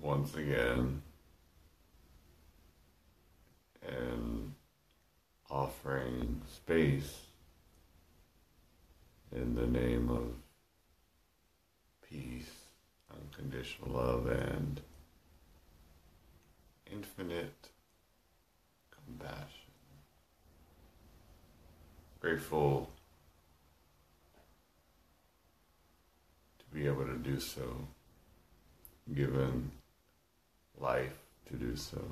once again and offering space in the name of peace, unconditional love, and infinite compassion. Grateful to be able to do so, given life to do so,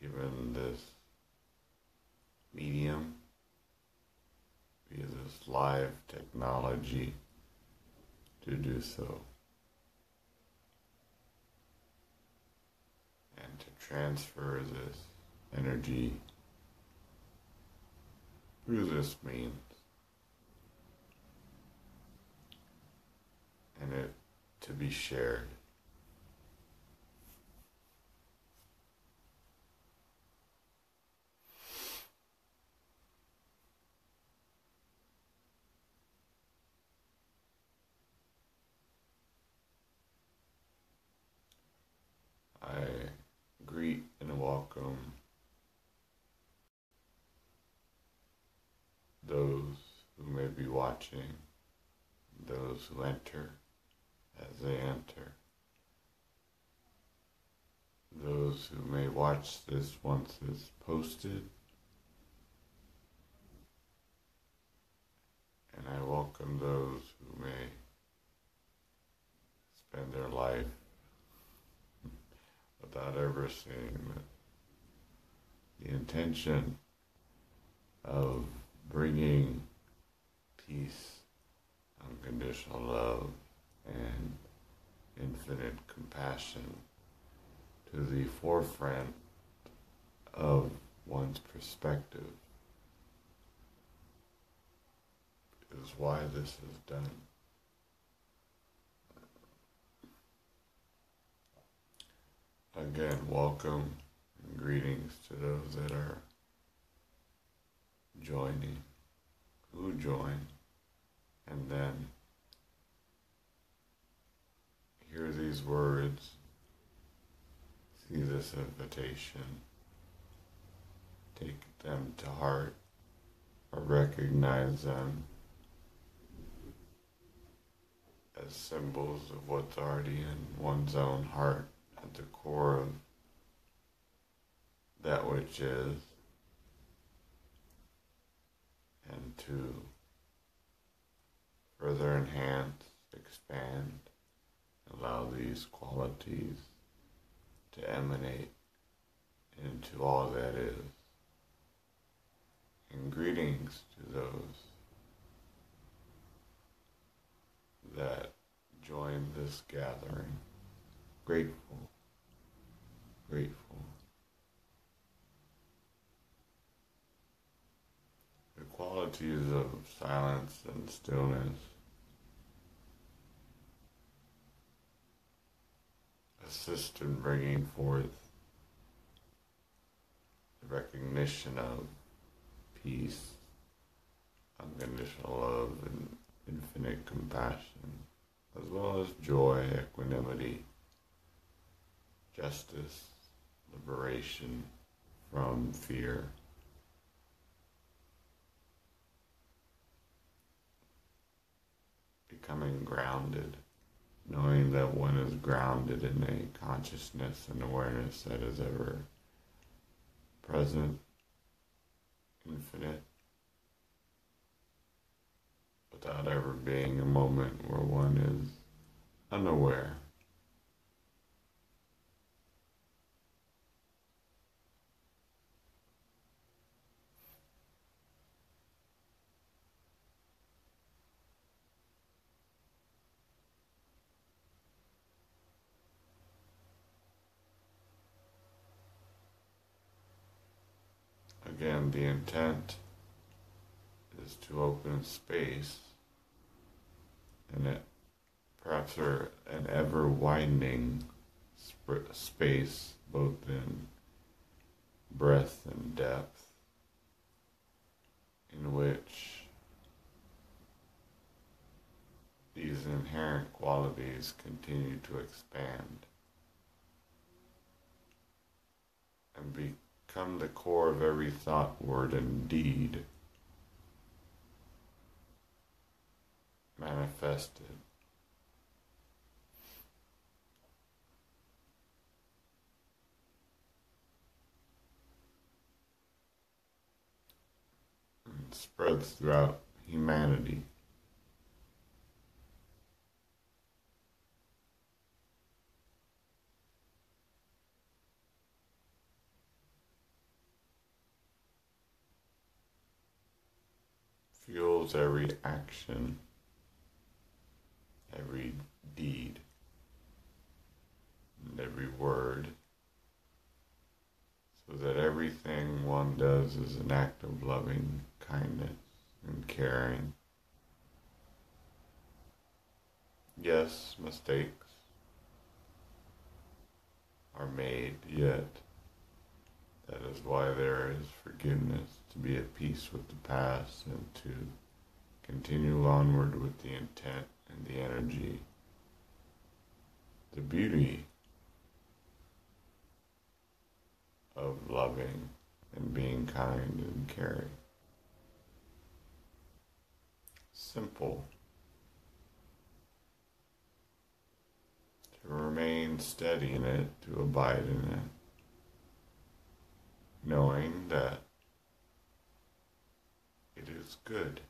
given this medium, via this live technology to do so. And to transfer this energy through this means. And it to be shared. I greet and welcome those who may be watching, those who enter as they enter, those who may watch this once it's posted, and I welcome those who may spend their life without ever seeing it. The intention of bringing peace, unconditional love, and infinite compassion to the forefront of one's perspective is why this is done. Again, welcome and greetings to those that are joining, who join, and then hear these words, see this invitation, take them to heart, or recognize them as symbols of what's already in one's own heart at the core of that which is, and to further enhance, expand, allow these qualities to emanate into all that is. And greetings to those that join this gathering. Grateful, grateful. The qualities of silence and stillness assist in bringing forth the recognition of peace, unconditional love, and infinite compassion, as well as joy, equanimity, justice, liberation from fear. Becoming grounded knowing that one is grounded in a consciousness and awareness that is ever present, infinite, without ever being a moment where one is unaware. Again, the intent is to open space and it, perhaps are an ever widening sp- space both in breadth and depth in which these inherent qualities continue to expand and become the core of every thought, word, and deed manifested. and spreads throughout humanity. fuels every action, every deed, and every word, so that everything one does is an act of loving kindness and caring. Yes, mistakes are made, yet that is why there is forgiveness to be at peace with the past and to continue onward with the intent and the energy, the beauty of loving and being kind and caring. Simple. To remain steady in it, to abide in it, knowing that it is good.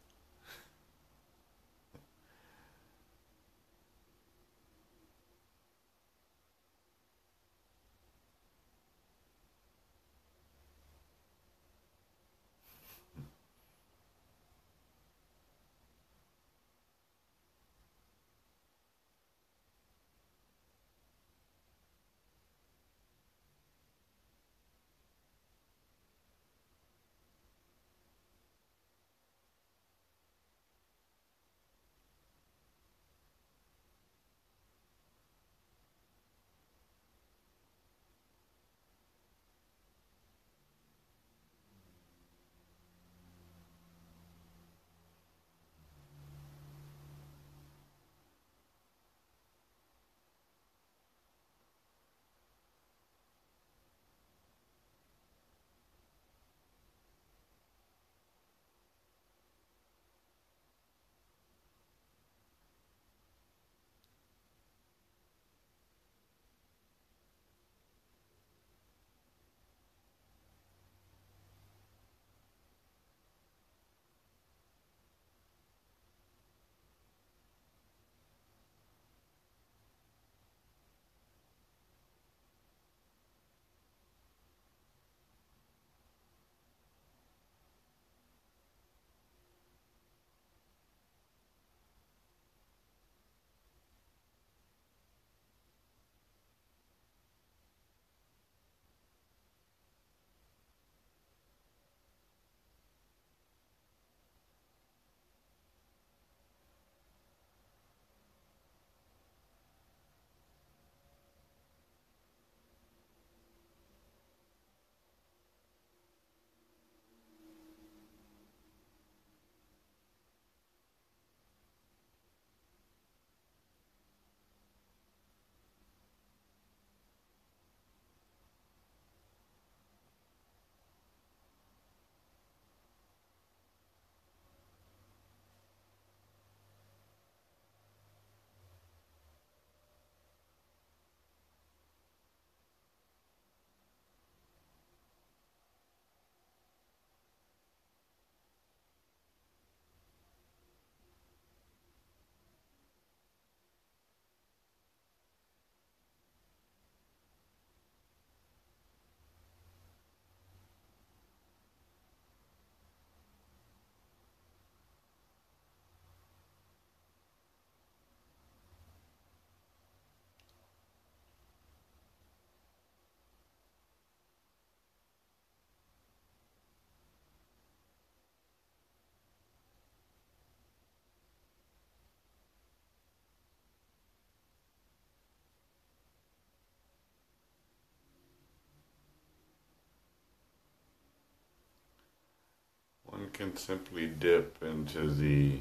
Can simply dip into the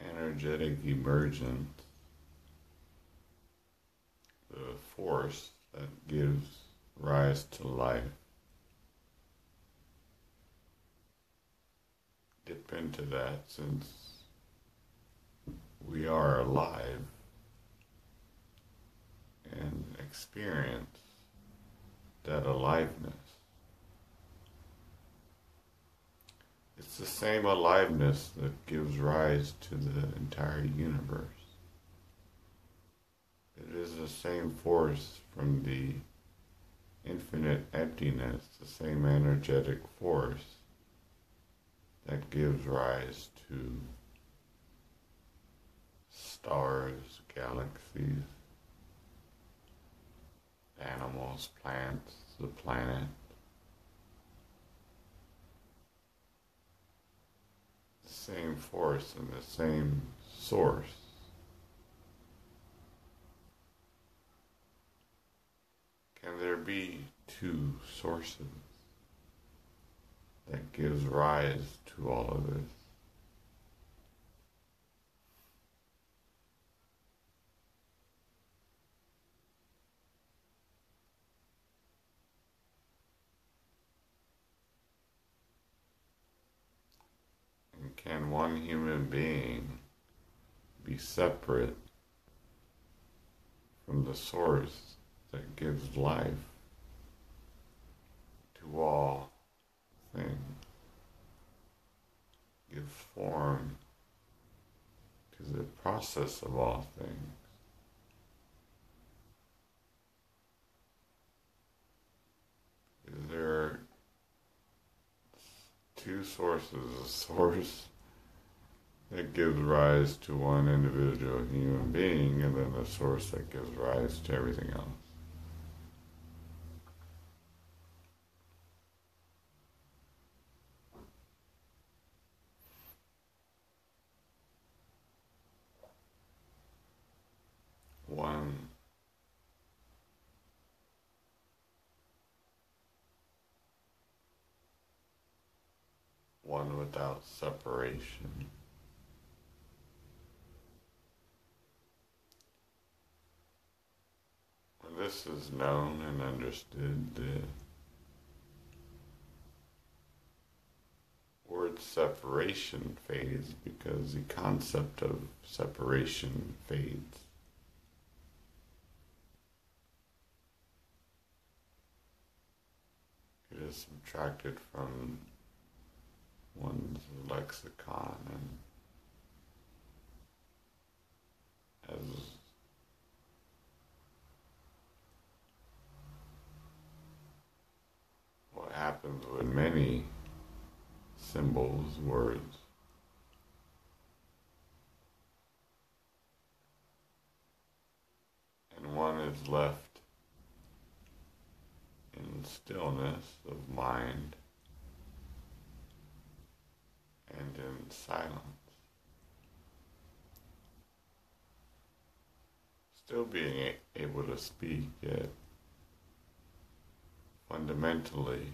energetic emergence, the force that gives rise to life. Dip into that since we are alive and experience that aliveness. It's the same aliveness that gives rise to the entire universe. It is the same force from the infinite emptiness, the same energetic force that gives rise to stars, galaxies, animals, plants, the planet. Same force and the same source. Can there be two sources that gives rise to all of this? And can one human being be separate from the source that gives life to all things, gives form to the process of all things. Is there two sources, a source that gives rise to one individual human being and then the source that gives rise to everything else. One one without separation. When is known and understood, the word separation fades because the concept of separation fades. It is subtracted from one's lexicon and as what happens with many symbols, words. And one is left in stillness of mind and in silence. Still being able to speak, yet fundamentally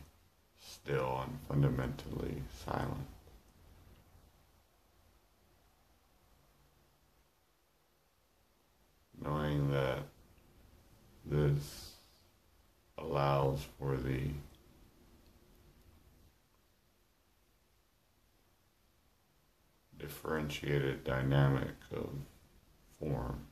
still and fundamentally silent. Knowing that this allows for the differentiated dynamic of form.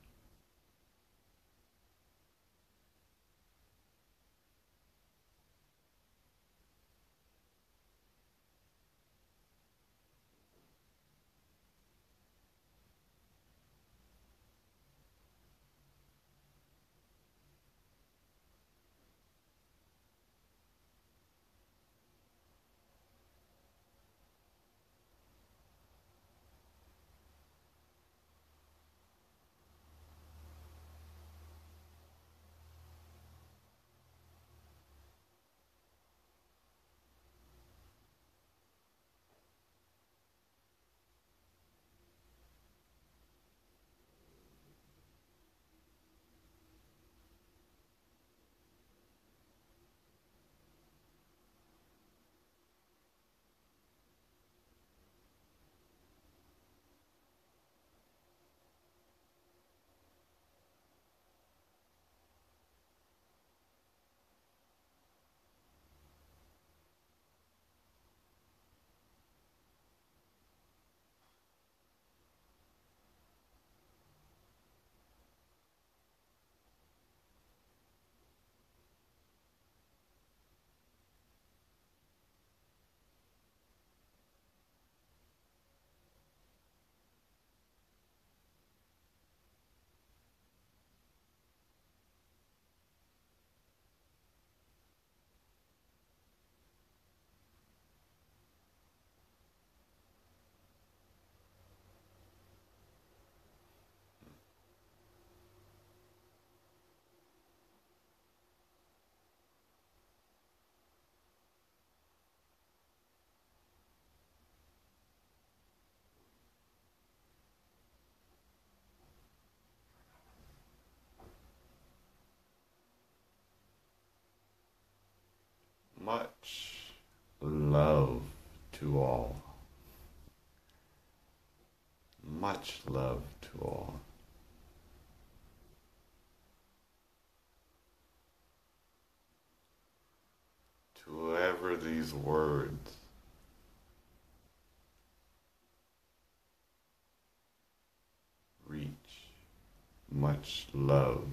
Much love to all. Much love to all. To whoever these words reach, much love.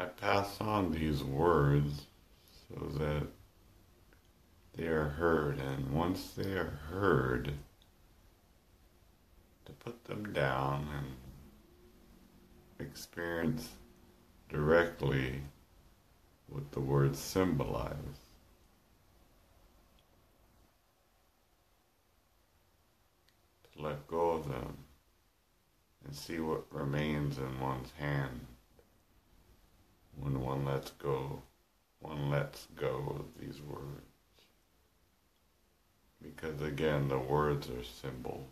I pass on these words so that they are heard, and once they are heard, to put them down and experience directly what the words symbolize. To let go of them and see what remains in one's hand when one lets go, one lets go of these words. Because again, the words are symbols.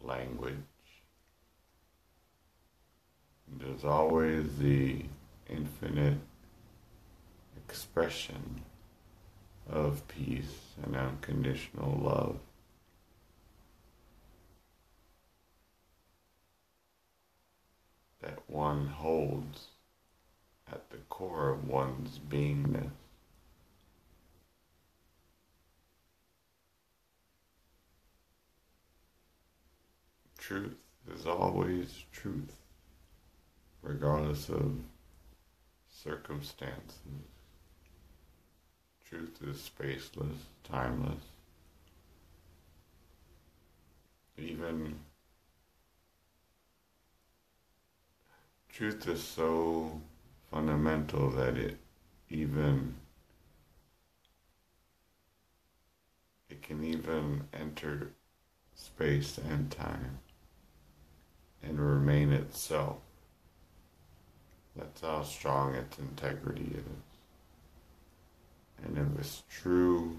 Language. There's always the infinite expression of peace and unconditional love. That one holds at the core of one's beingness. Truth is always truth, regardless of circumstances. Truth is spaceless, timeless. Even truth is so fundamental that it even it can even enter space and time and remain itself. That's how strong its integrity is. And if it's true,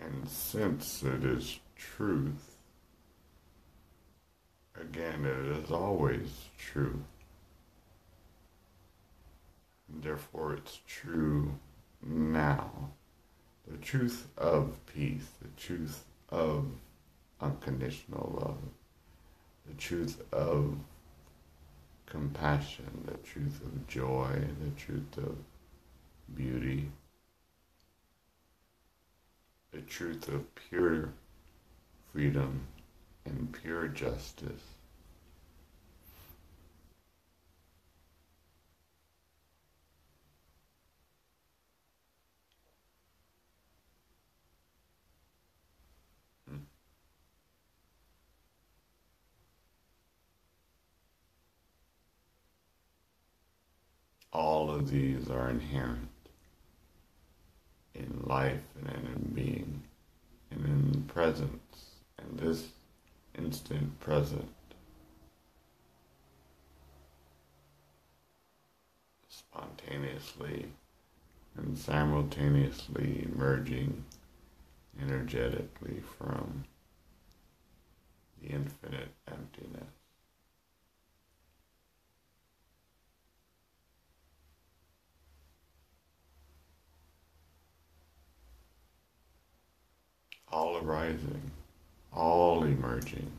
and since it is truth, Again, it is always true. And therefore, it's true now. The truth of peace, the truth of unconditional love, the truth of compassion, the truth of joy, the truth of beauty, the truth of pure freedom and pure justice. Hmm. All of these are inherent in life and in being and in presence and this instant present spontaneously and simultaneously emerging energetically from the infinite emptiness. All arising, all emerging.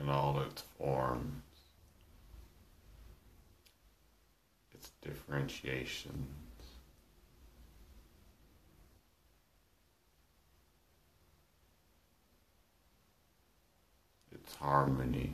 in all its forms, its differentiations. Its harmony.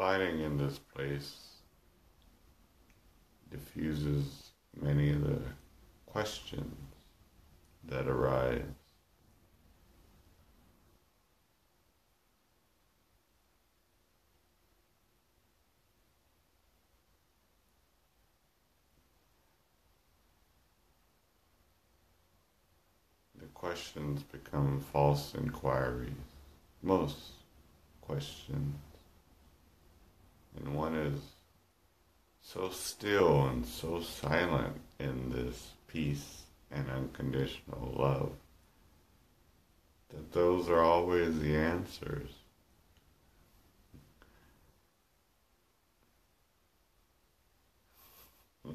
Abiding in this place diffuses many of the questions that arise. The questions become false inquiries. Most questions and one is so still and so silent in this peace and unconditional love that those are always the answers.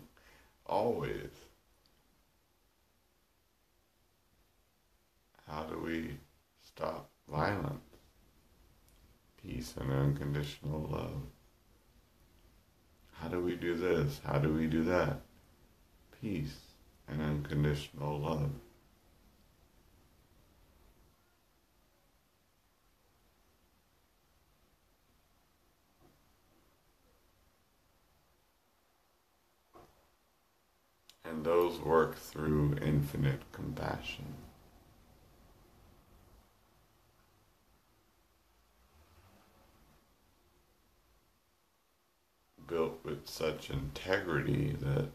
always. How do we stop violence? Peace and unconditional love. How do we do this? How do we do that? Peace and unconditional love. And those work through infinite compassion. Built with such integrity that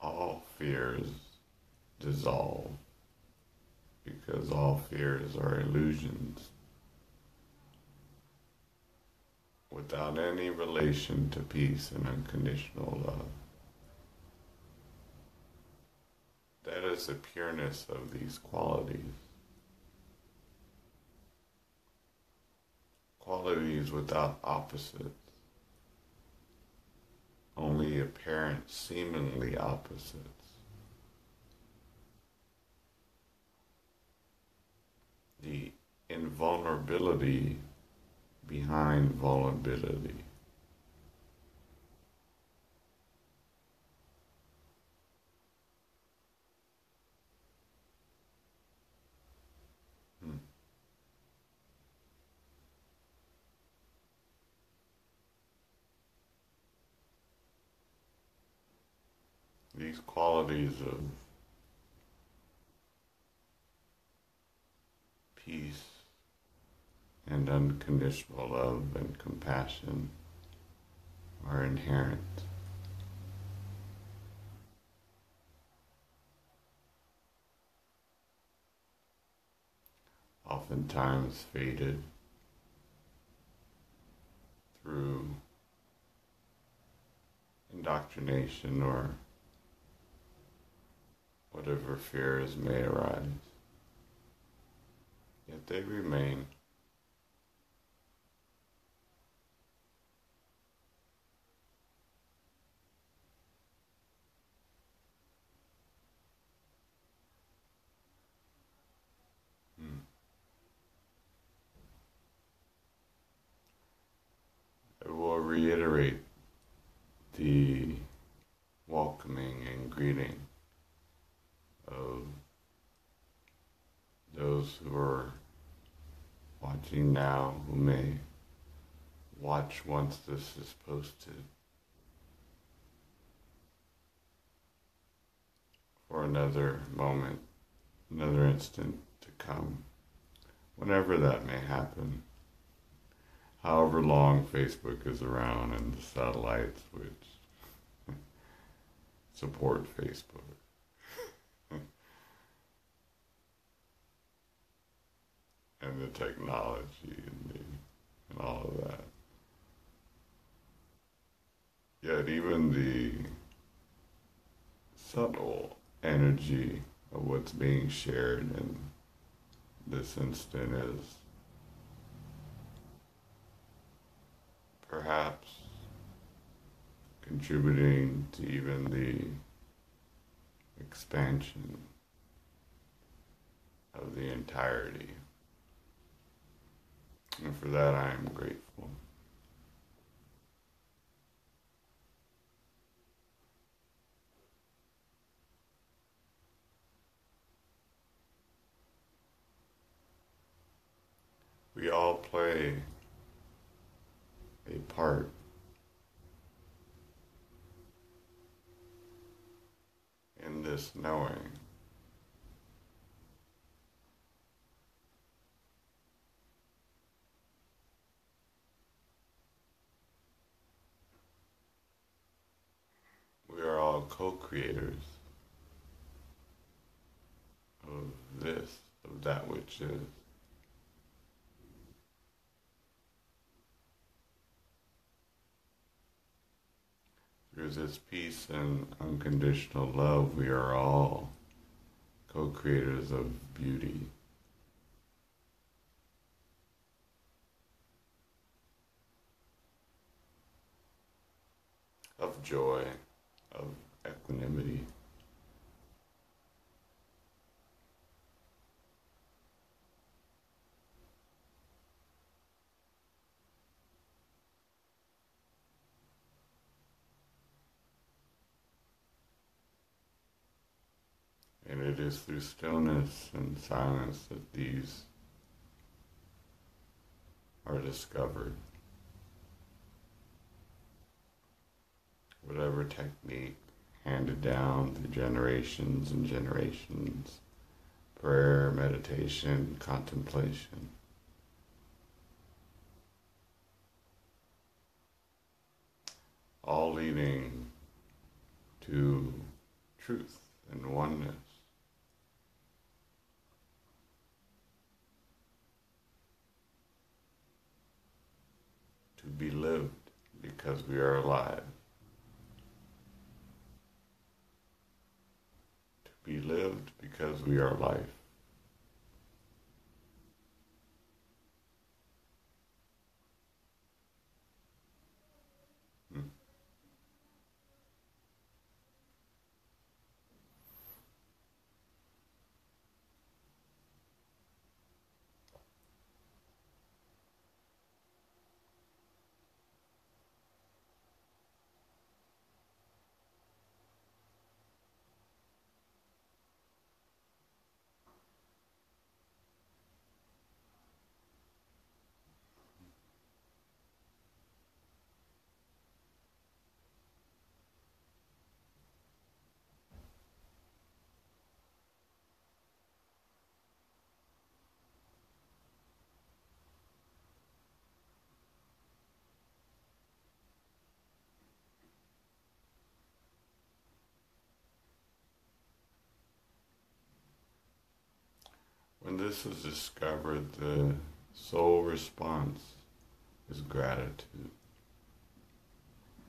all fears dissolve because all fears are illusions without any relation to peace and unconditional love. That is the pureness of these qualities. Qualities without opposites, only apparent, seemingly opposites. The invulnerability behind vulnerability. These qualities of peace and unconditional love and compassion are inherent. Oftentimes faded through indoctrination or whatever fears may arise. Yet they remain. Hmm. I will reiterate the welcoming and greeting of those who are watching now who may watch once this is posted for another moment, another instant to come, whenever that may happen. However long Facebook is around and the satellites which support Facebook. And the technology and, the, and all of that. Yet even the subtle energy of what's being shared in this instant is perhaps contributing to even the expansion of the entirety. And for that I am grateful. We all play a part in this knowing. We are all co-creators of this, of that which is. Through this peace and unconditional love, we are all co creators of beauty. Of joy, of equanimity. And it is through stillness and silence that these are discovered. Whatever technique handed down through generations and generations, prayer, meditation, contemplation. All leading to truth and oneness. to be lived because we are alive. To be lived because we are life. Hmm. This is discovered, the sole response is gratitude.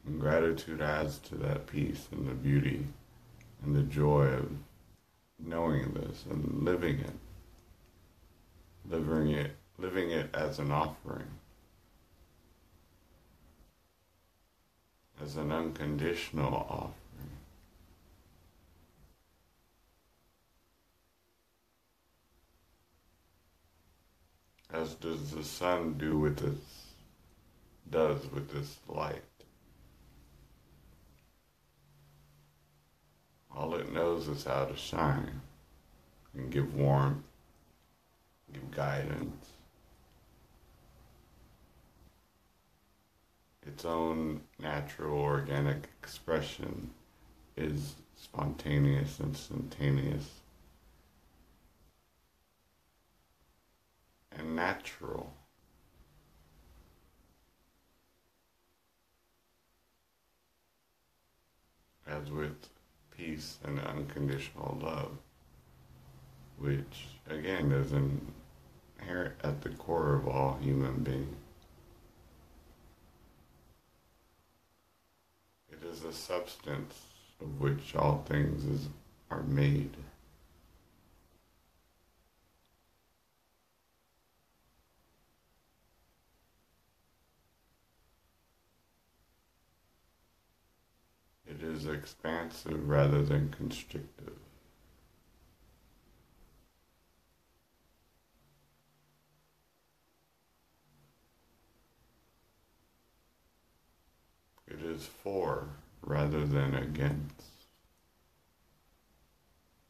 And gratitude adds to that peace and the beauty and the joy of knowing this and living it, living it, living it as an offering, as an unconditional offering. As does the sun do with its does with this light. All it knows is how to shine and give warmth, give guidance. Its own natural organic expression is spontaneous, instantaneous, and natural. As with peace and unconditional love, which again is inherent at the core of all human beings. It is a substance of which all things is, are made. It is expansive rather than constrictive. It is for rather than against.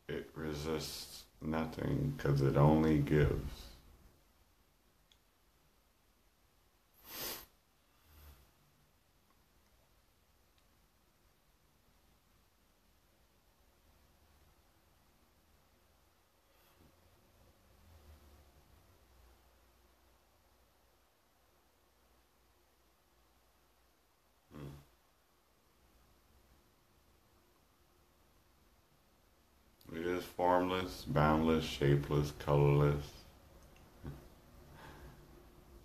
It resists nothing because it only gives. It is formless, boundless, shapeless, colorless,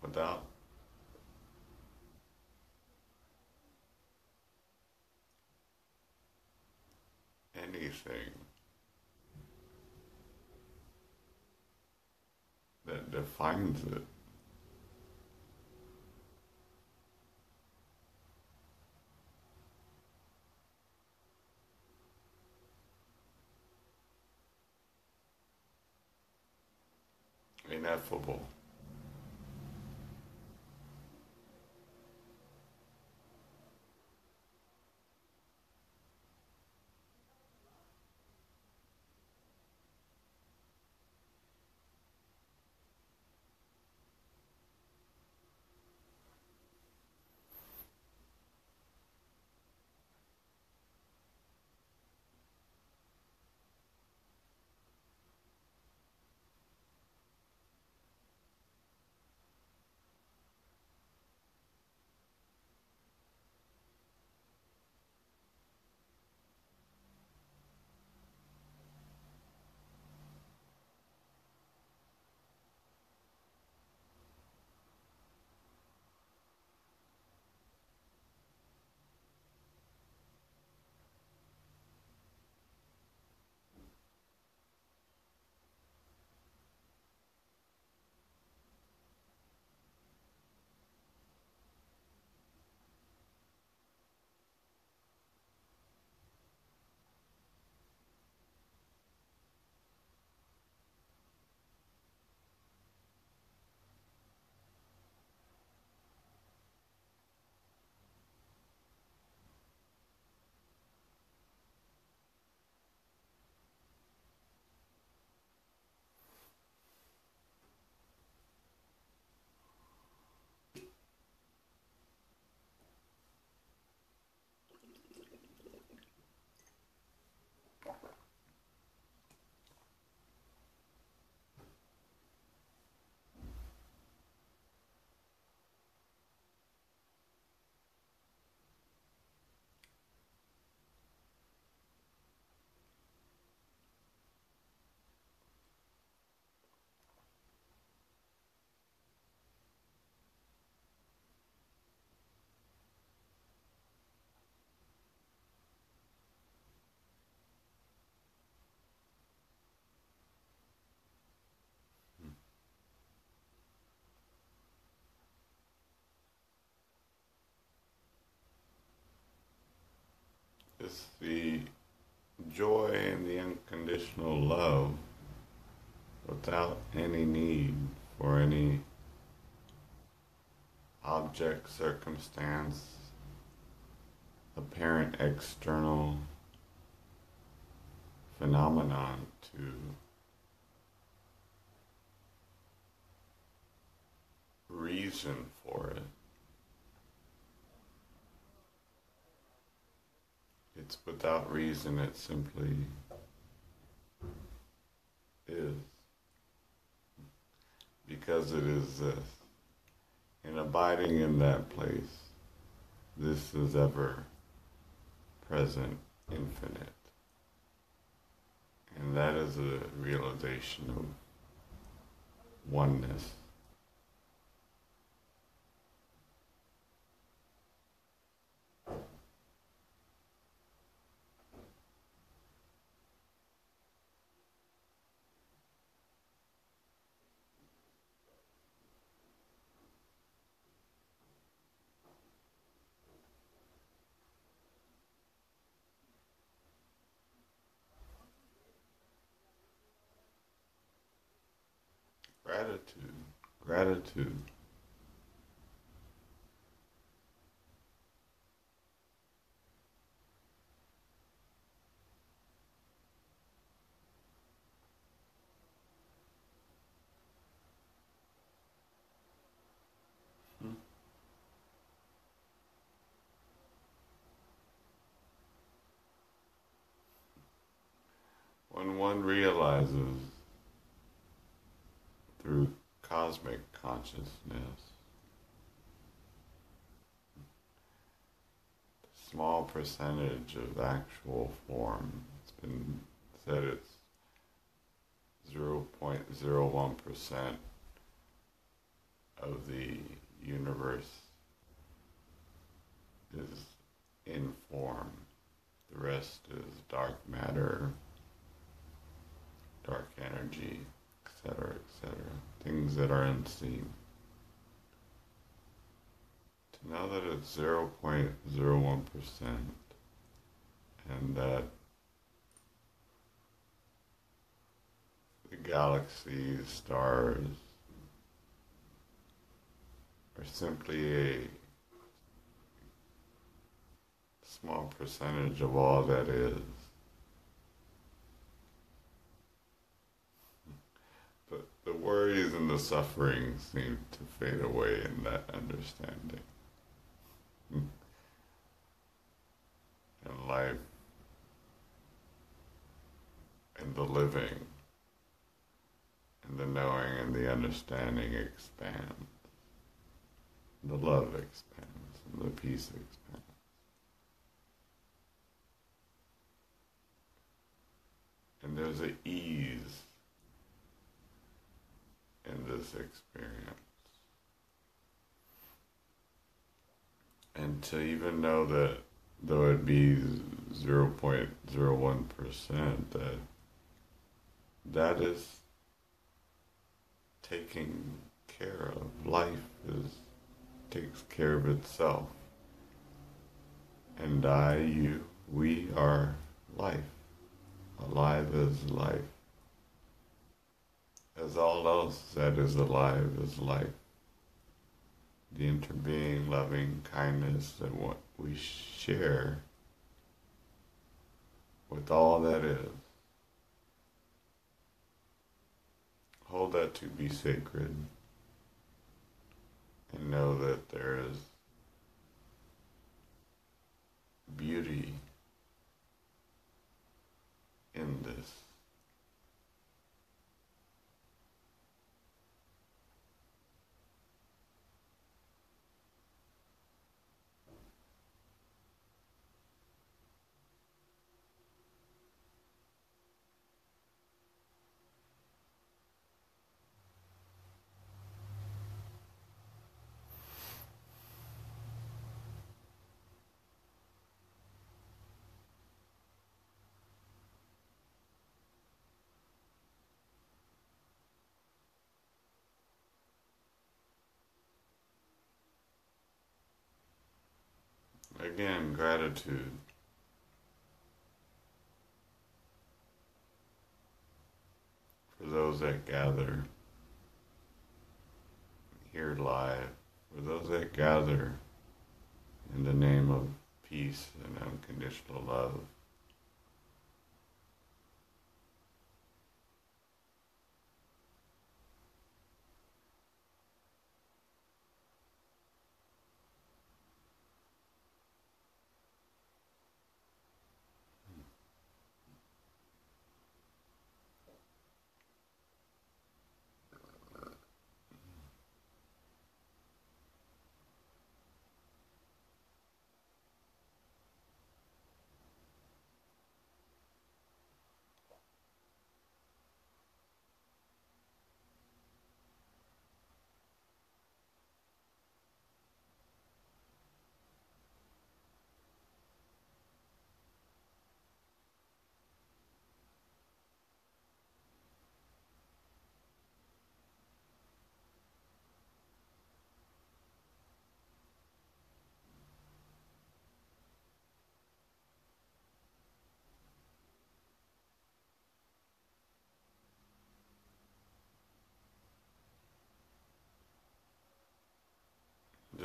without anything that defines it. Ineffable. With the joy and the unconditional love without any need for any object, circumstance, apparent external phenomenon to reason for it. It's without reason, it simply is. Because it is this. And abiding in that place, this is ever present, infinite. And that is a realization of oneness. Gratitude, gratitude. Hmm. When one realizes through cosmic consciousness. Small percentage of actual form. It's been said it's 0.01% of the universe is in form. The rest is dark matter, dark energy etc., etc. Things that are unseen. To know that it's 0.01% and that the galaxies, stars, are simply a small percentage of all that is. The worries and the suffering seem to fade away in that understanding. Hmm. And life and the living and the knowing and the understanding expand. The love expands and the peace expands. And there's an ease in this experience. And to even know that though it be 0.01% that that is taking care of life is takes care of itself. And I you we are life. Alive as life as all else that is alive is life. The interbeing, loving kindness that what we share with all that is. Hold that to be sacred and know that there is beauty in this. again gratitude. For those that gather here live, for those that gather in the name of peace and unconditional love.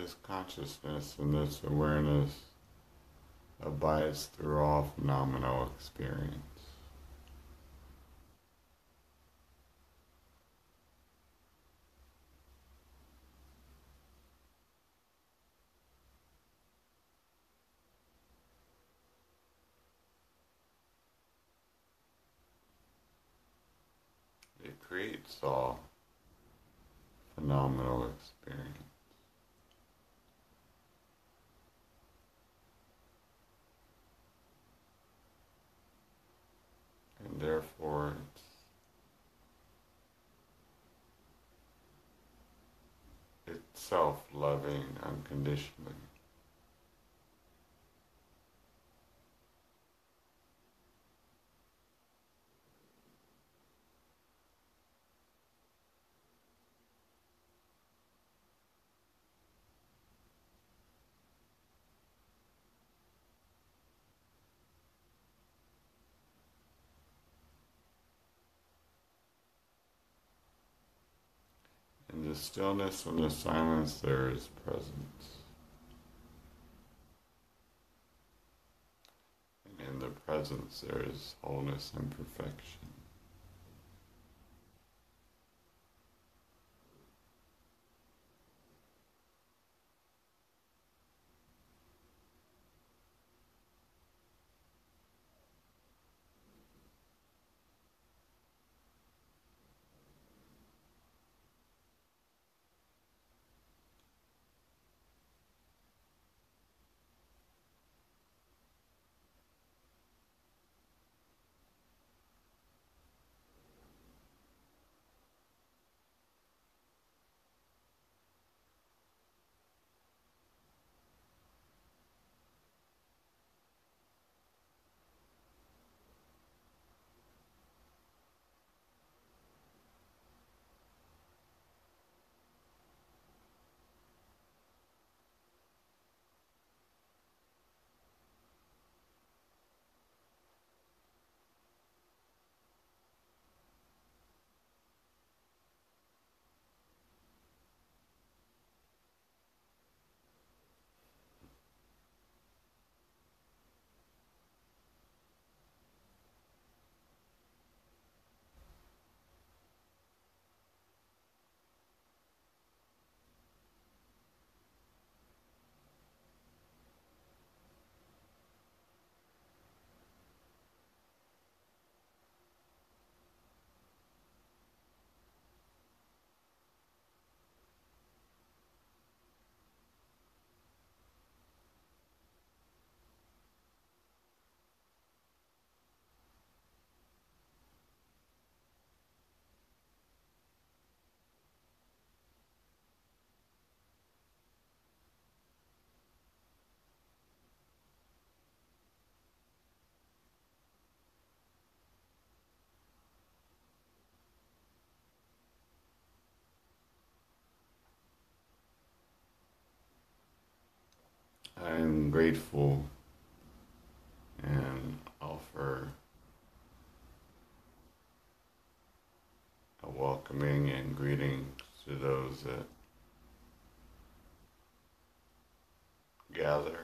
This consciousness and this awareness abides through all phenomenal experience. It creates all phenomenal experience. and therefore itself loving unconditionally. The stillness and the silence, there is presence. And in the presence, there is wholeness and perfection. I'm grateful and offer a welcoming and greeting to those that gather.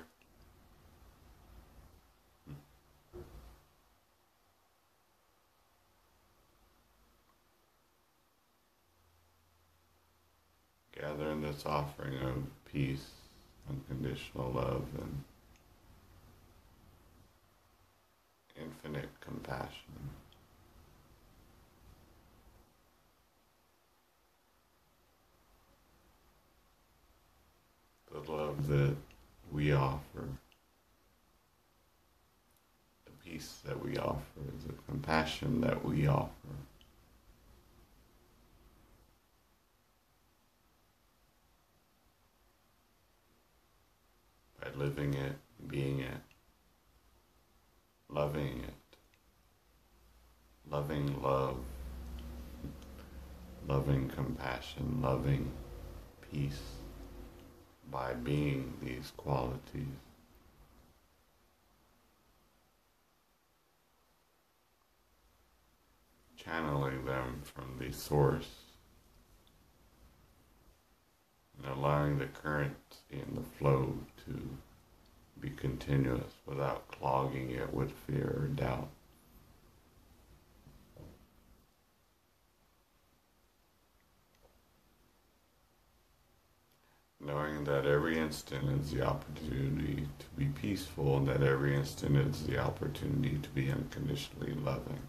Gather in this offering of peace, unconditional love, and infinite compassion. The love that we offer, the peace that we offer, the compassion that we offer. By living it, being it, loving it, loving love, loving compassion, loving peace by being these qualities. Channeling them from the source and allowing the current and the flow to be continuous without clogging it with fear or doubt. knowing that every instant is the opportunity to be peaceful and that every instant is the opportunity to be unconditionally loving.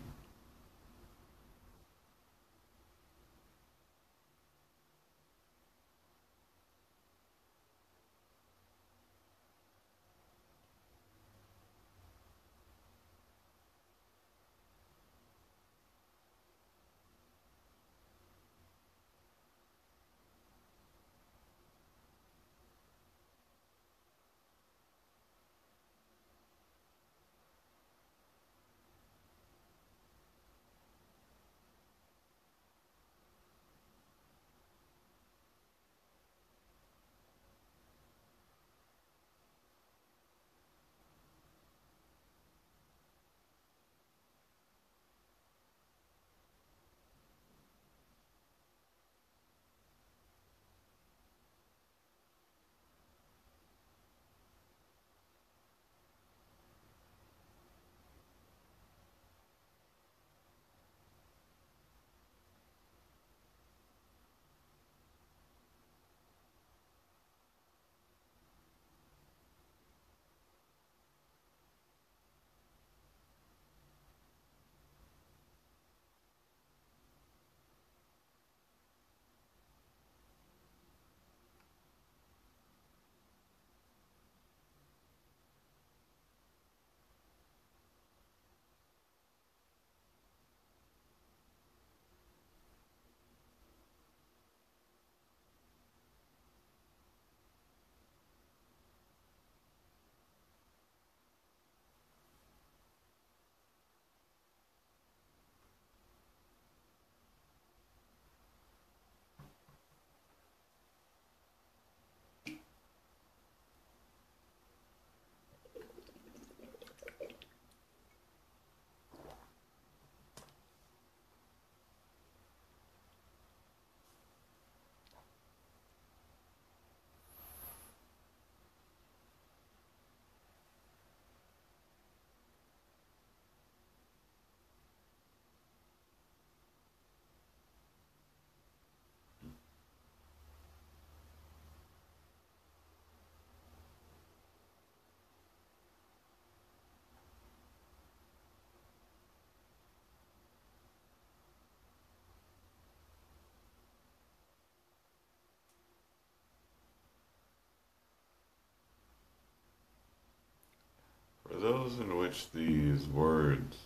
Those in which these words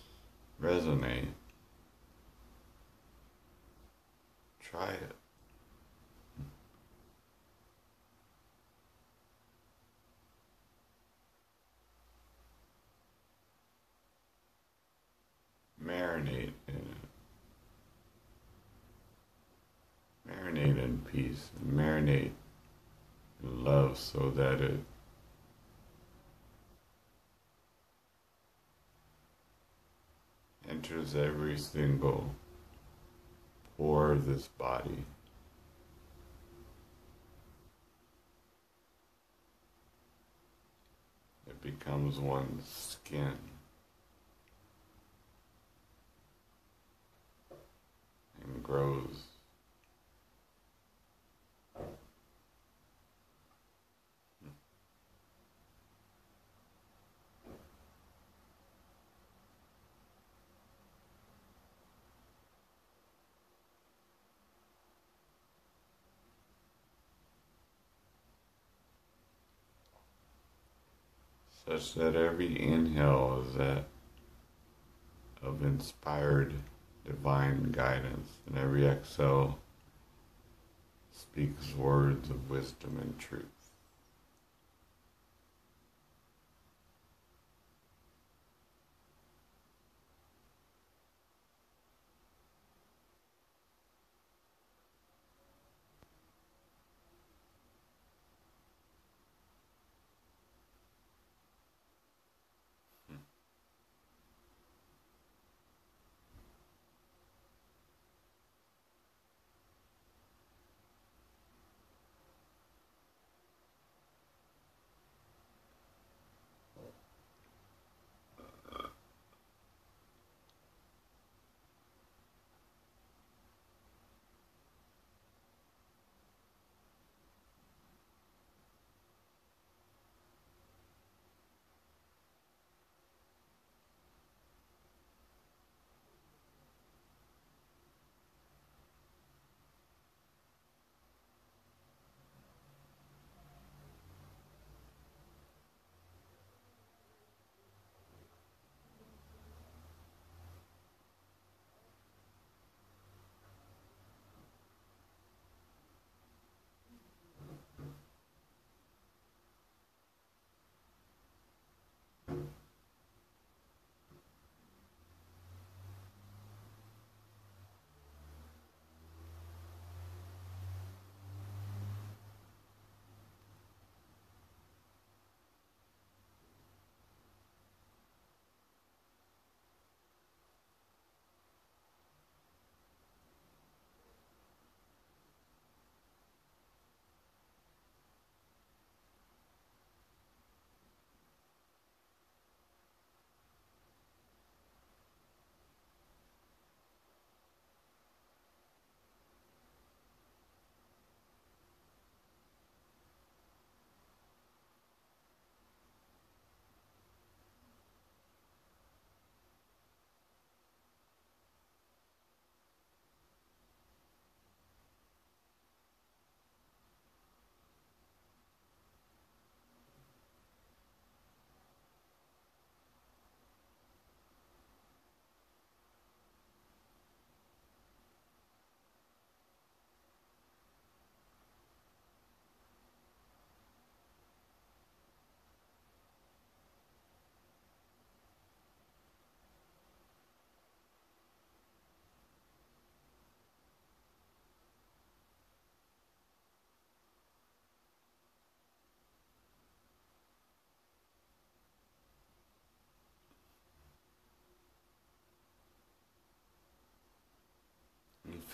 resonate, try it. Marinate in it. Marinate in peace. Marinate in love so that it enters every single pore of this body. It becomes one's skin. And grows. Such that every inhale is that of inspired divine guidance, and every exhale speaks words of wisdom and truth.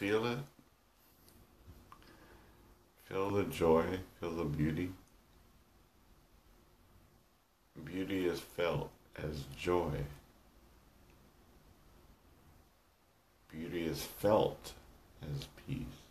Feel it. Feel the joy, feel the beauty. Beauty is felt as joy. Beauty is felt as peace.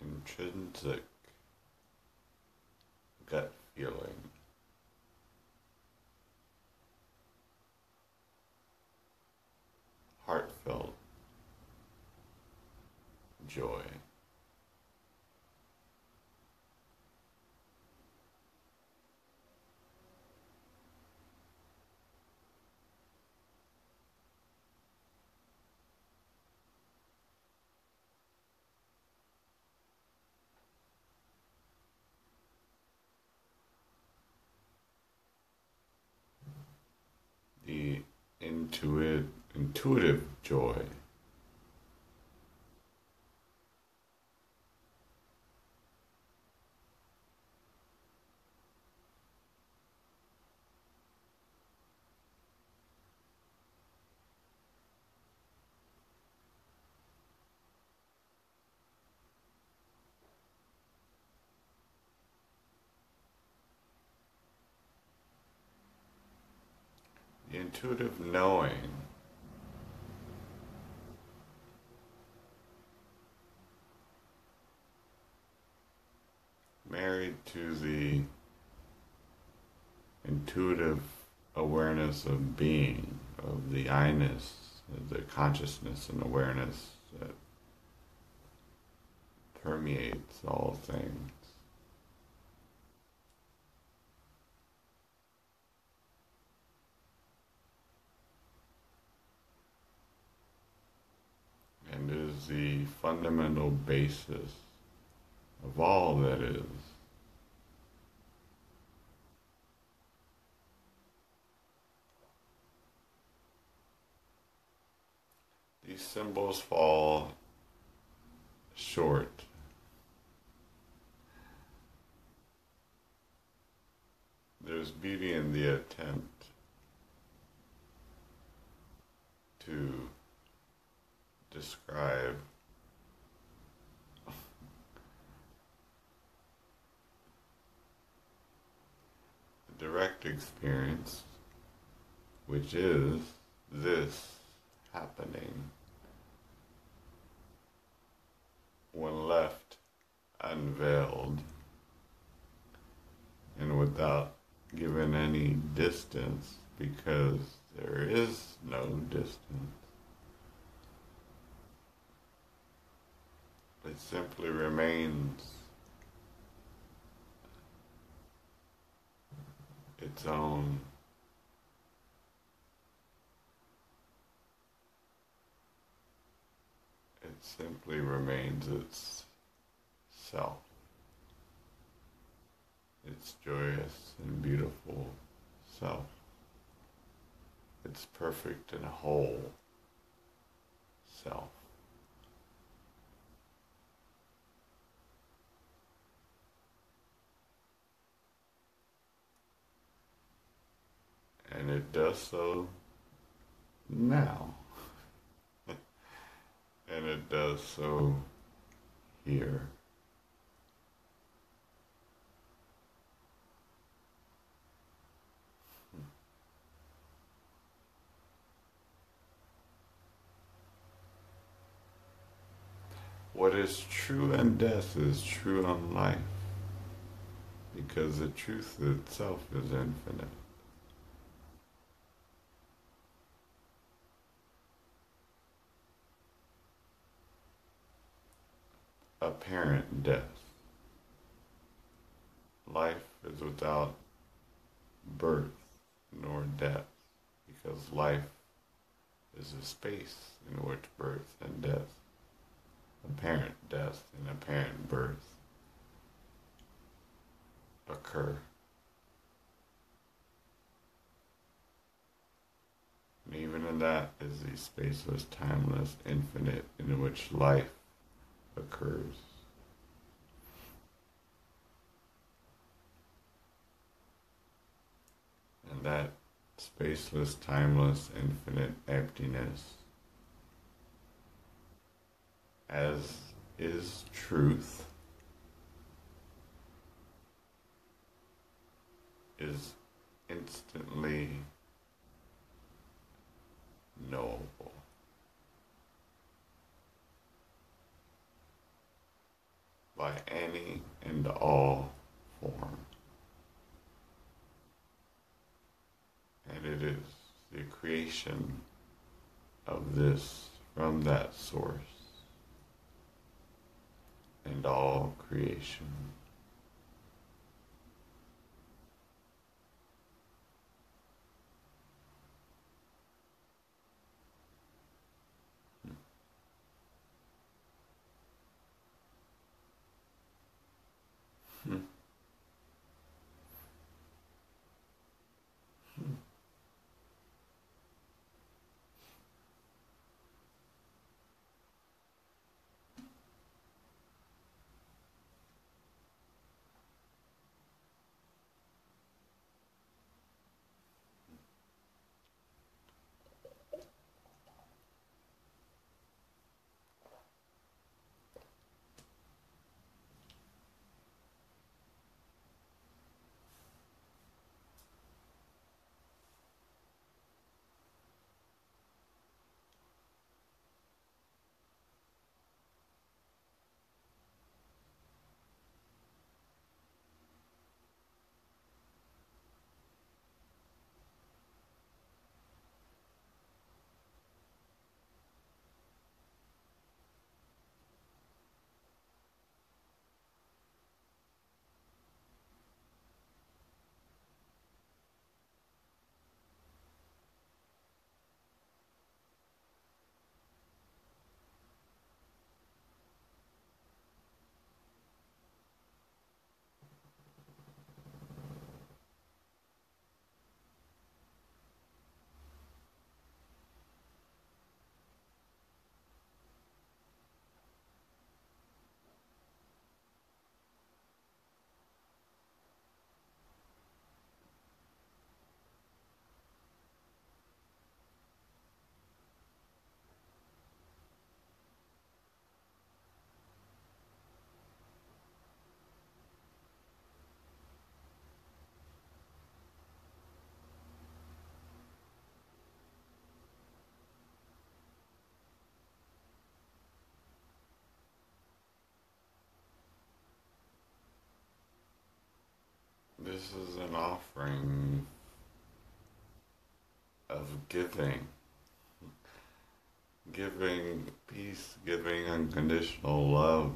Intrinsic gut feeling. Heartfelt joy. Intuitive, intuitive joy. The intuitive knowing married to the intuitive awareness of being, of the I-ness, the consciousness and awareness that permeates all things. and the fundamental basis of all that is. These symbols fall short. There's beauty in the attempt to describe the direct experience, which is this happening when left unveiled and without given any distance because there is no distance. It simply remains its own. It simply remains its self its joyous and beautiful self. Its perfect and whole self and it does so now. and it does so here. What is true in death is true in life, because the truth itself is infinite. Apparent death. Life is without birth nor death, because life is a space in which birth and death, apparent death and apparent birth, occur. And even in that is the spaceless, timeless, infinite, in which life occurs. And that spaceless, timeless, infinite emptiness, as is truth, is instantly knowable. By any and all form. And it is the creation of this from that source and all creation. An offering of giving. Giving peace, giving unconditional love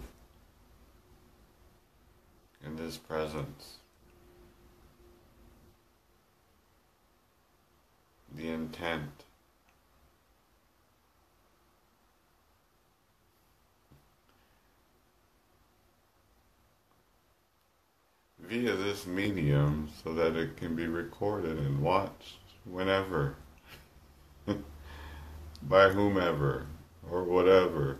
in this presence. The intent via this medium so that it can be recorded and watched whenever, by whomever or whatever,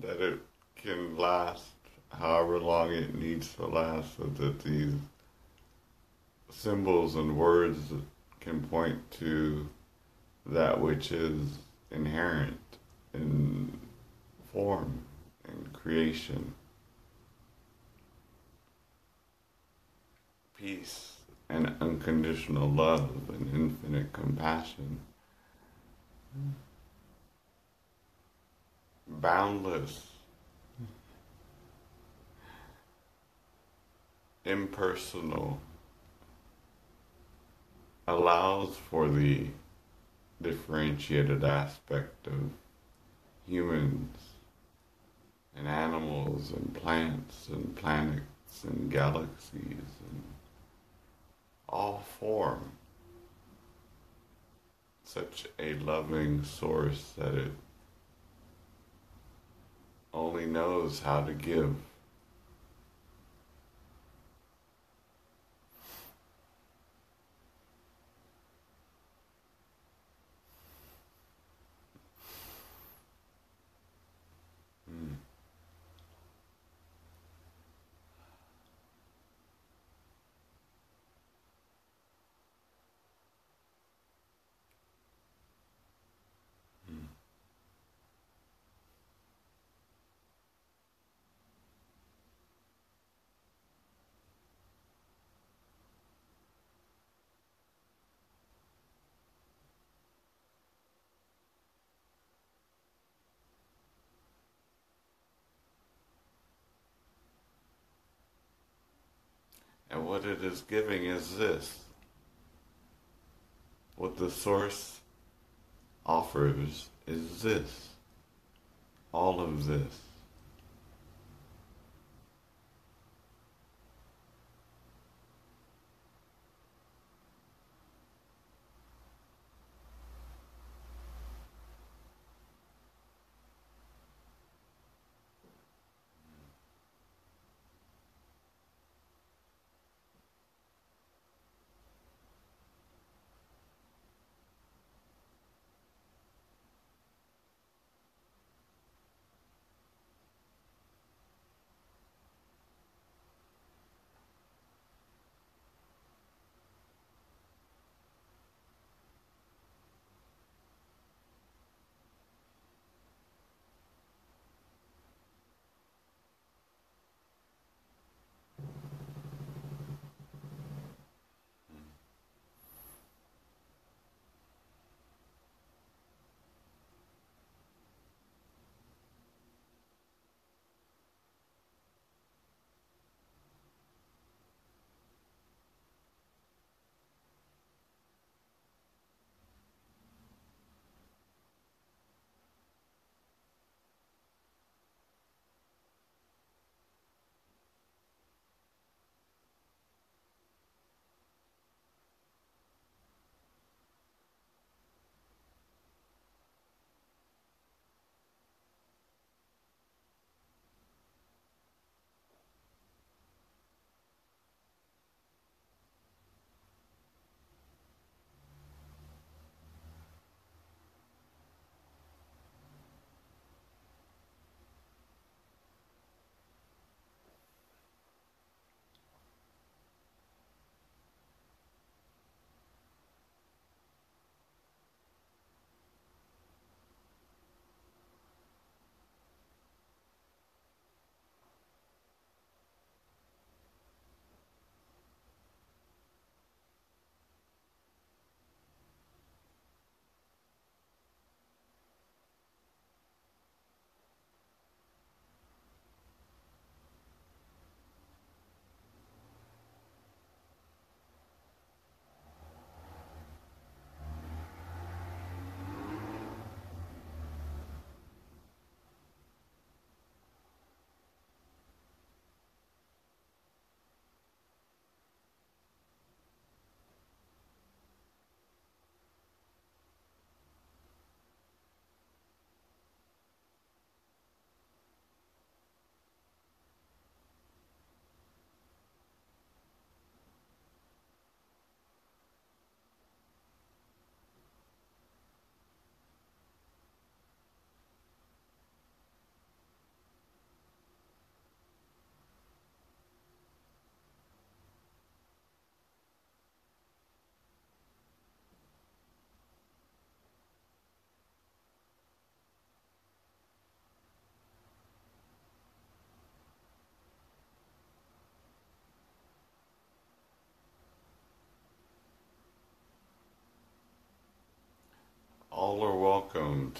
that it can last however long it needs to last so that these symbols and words can point to that which is inherent in form and creation. Peace and unconditional love and infinite compassion. Boundless, impersonal, allows for the differentiated aspect of humans and animals and plants and planets and galaxies and all form such a loving source that it only knows how to give. And what it is giving is this. What the source offers is this. All of this.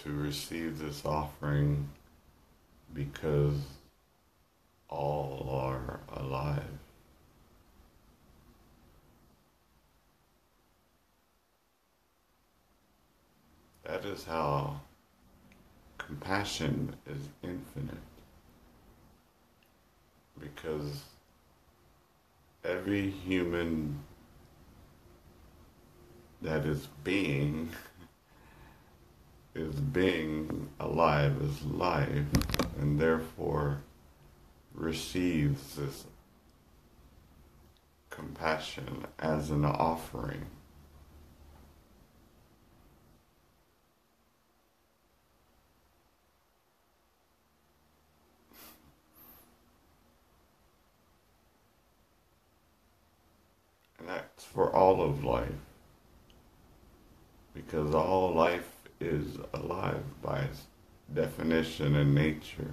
To receive this offering because all are alive. That is how compassion is infinite. Because every human that is being is being alive is life and therefore receives this compassion as an offering. And that's for all of life. Because all life is alive by its definition and nature.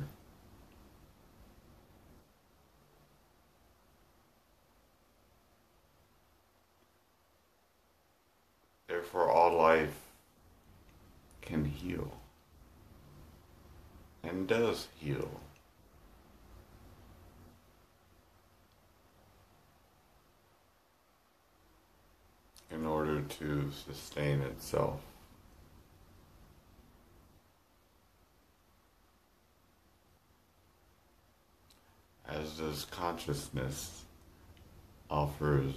Therefore, all life can heal and does heal. in order to sustain itself. As does consciousness offers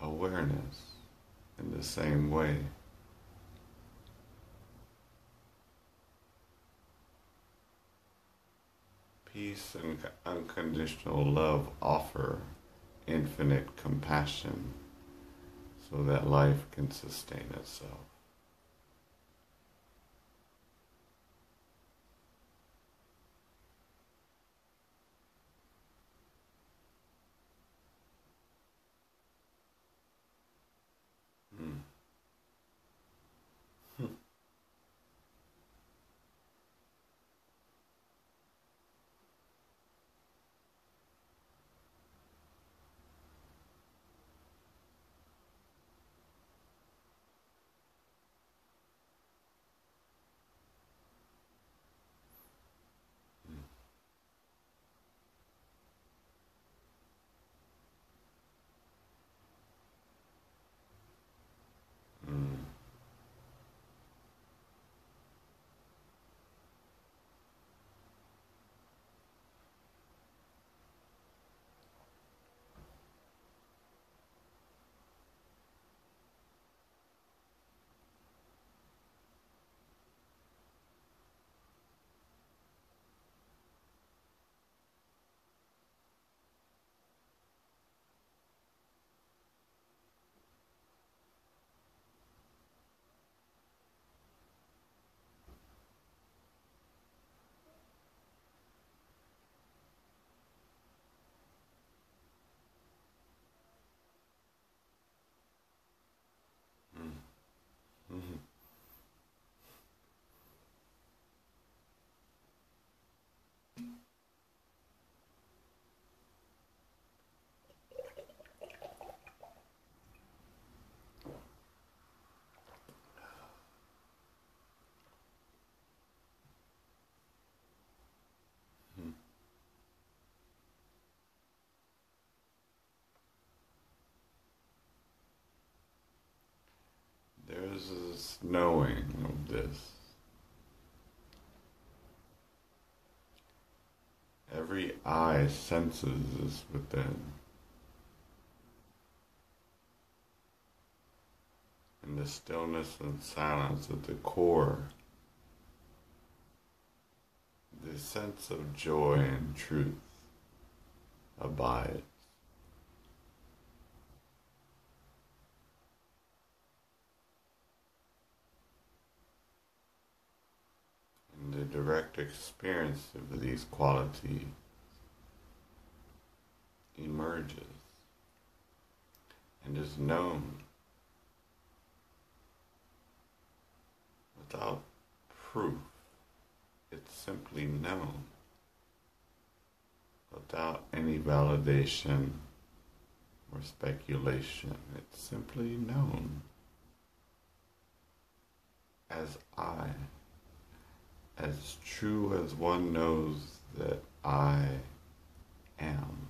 awareness in the same way. Peace and unconditional love offer infinite compassion so that life can sustain itself. There's this knowing of this. Every eye senses this within. In the stillness and silence at the core, the sense of joy and truth abides. The direct experience of these qualities emerges and is known without proof. It's simply known without any validation or speculation. It's simply known as I as true as one knows that I am.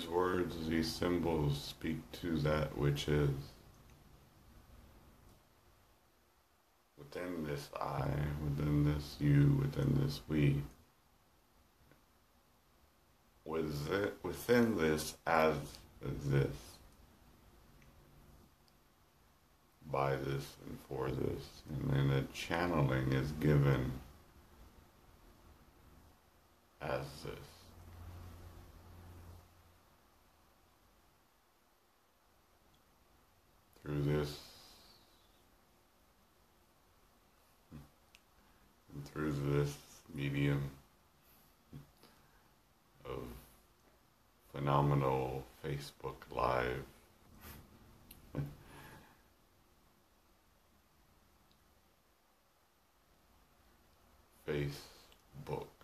These words, these symbols speak to that which is. Within this I, within this you, within this we. Within this as this. By this and for this. And then a channeling is given as this. Through this and through this medium of phenomenal Facebook Live. Facebook.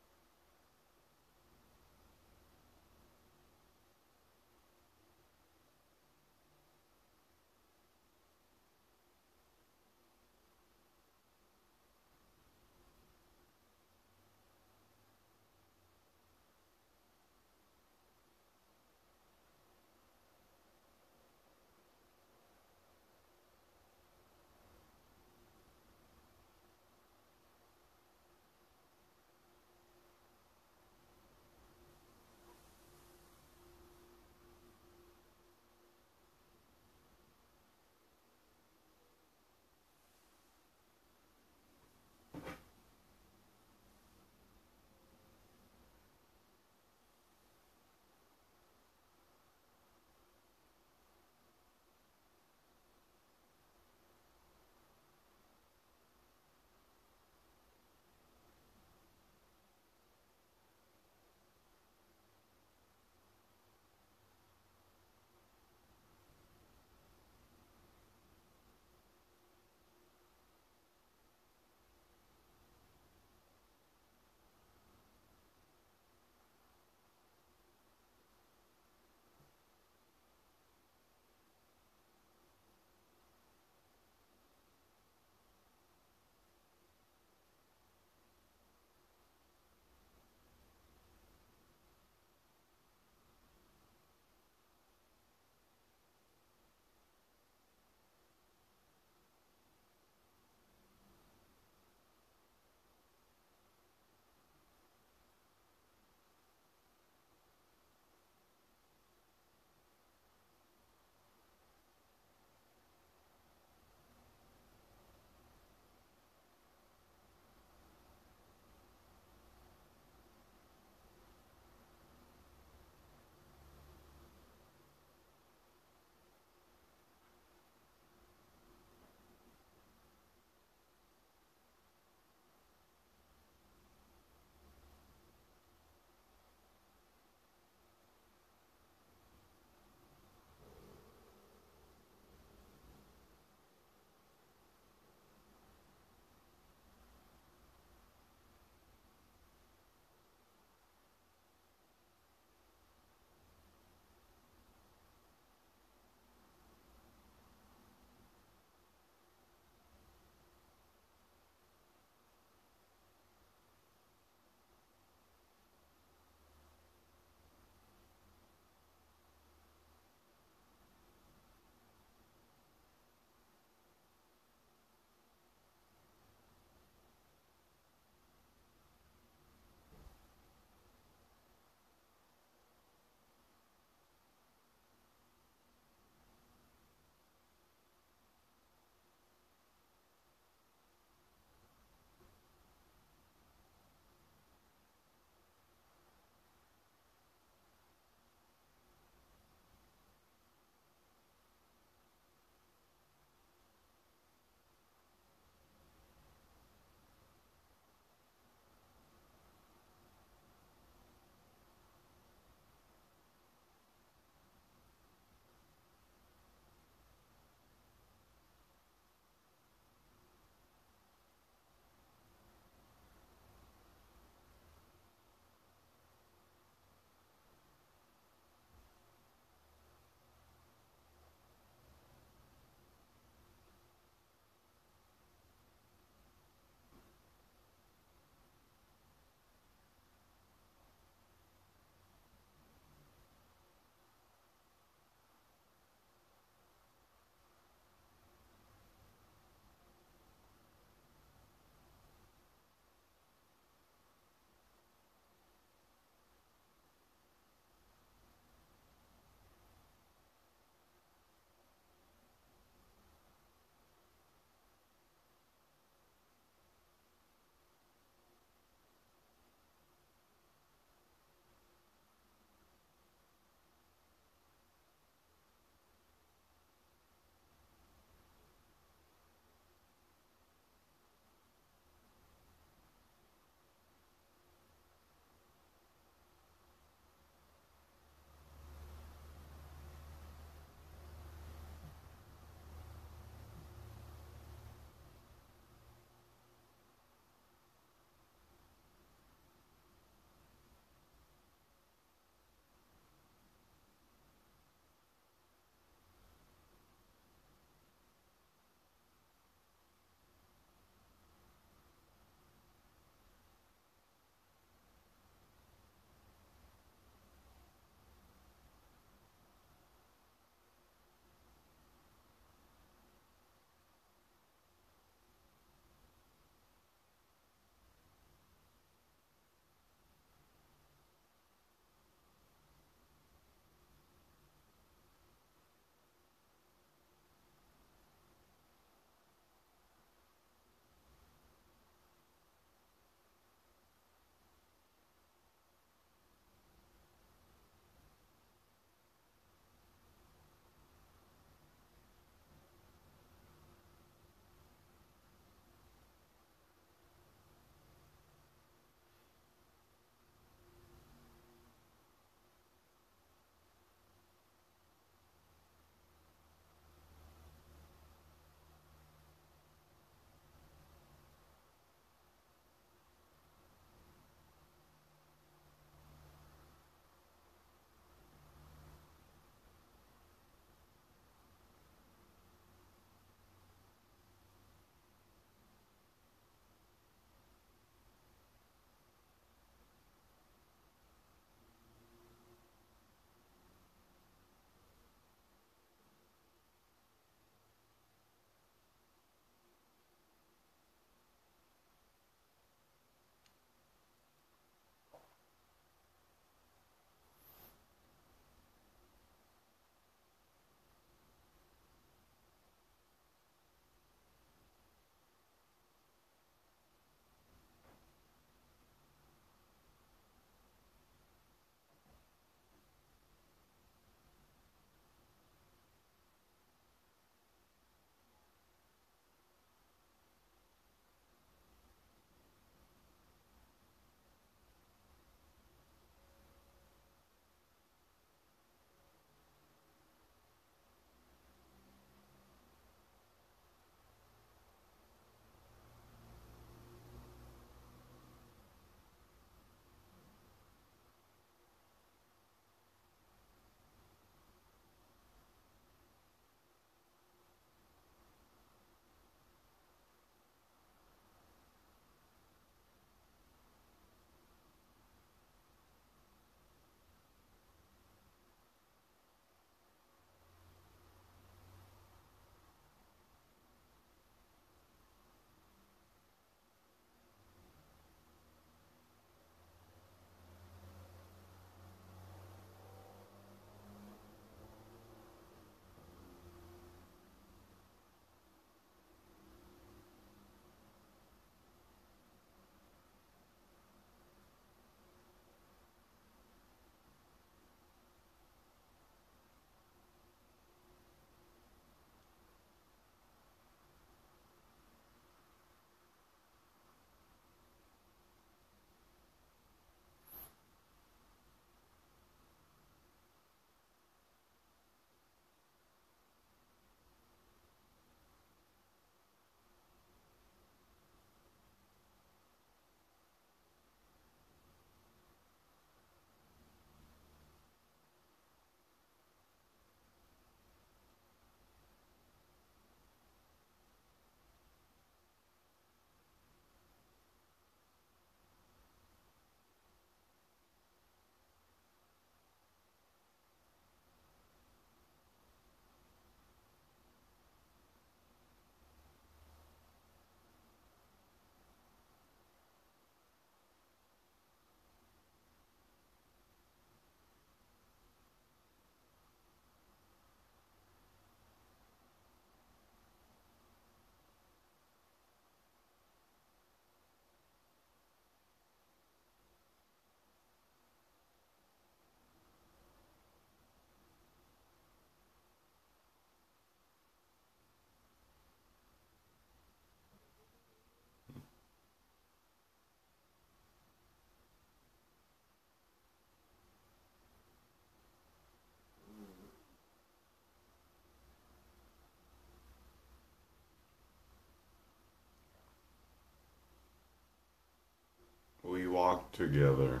Together.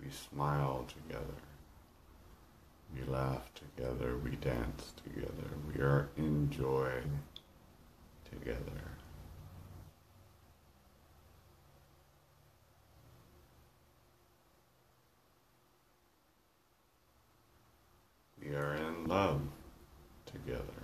We smile together. We laugh together. We dance together. We are in joy together. We are in love together.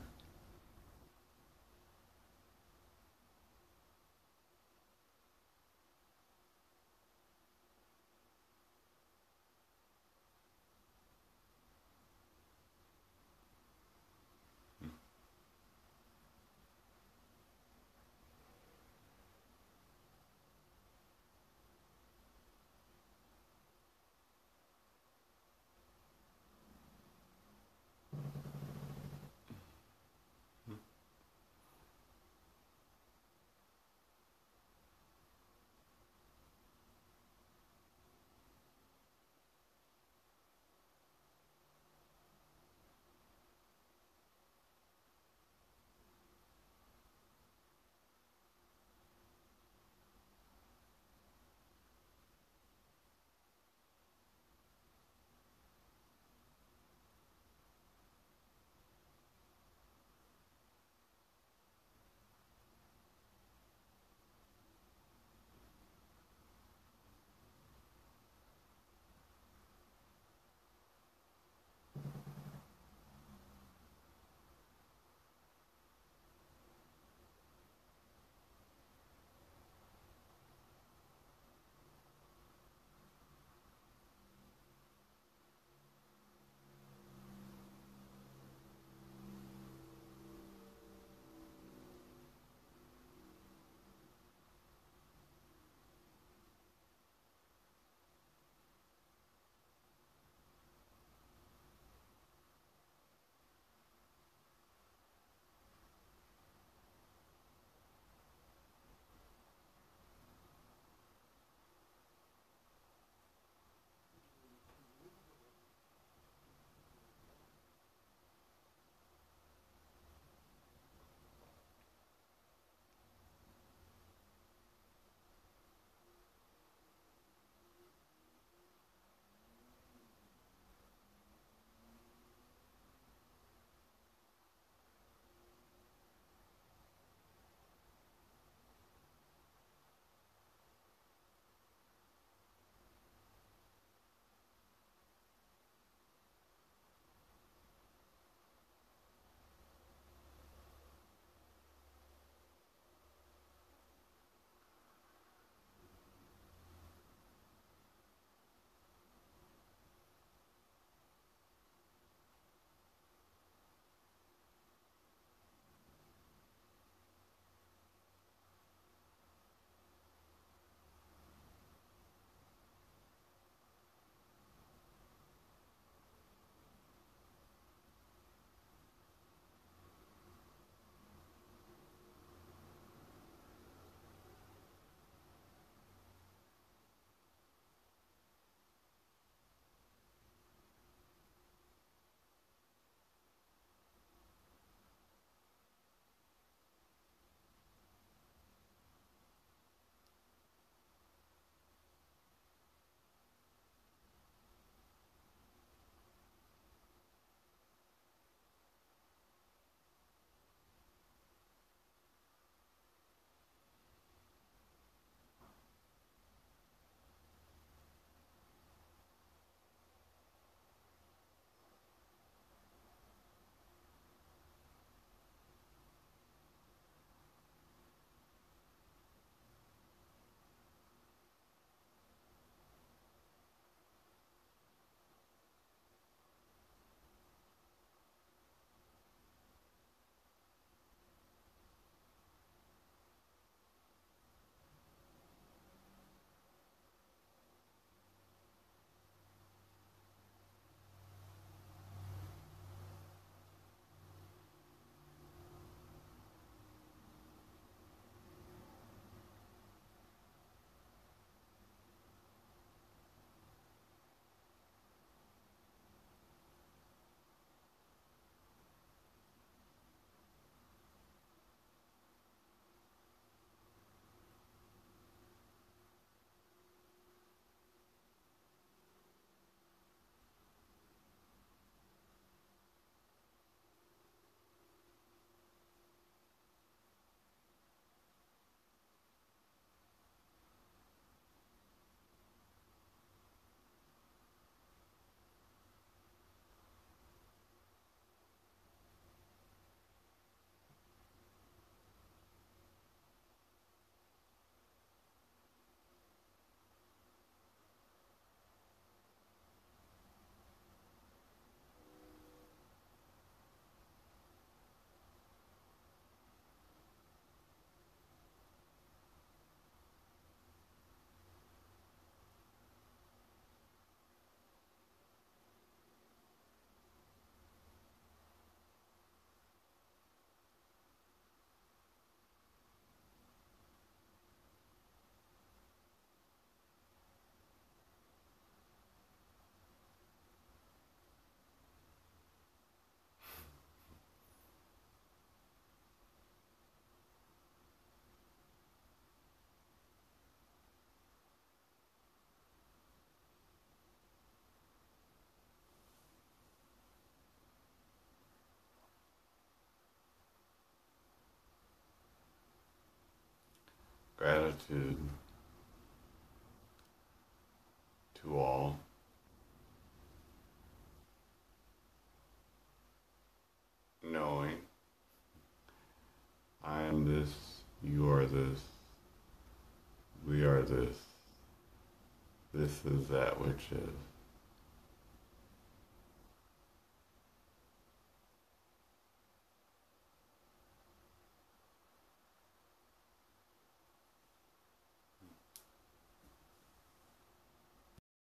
Gratitude to all. Knowing I am this, you are this, we are this, this is that which is.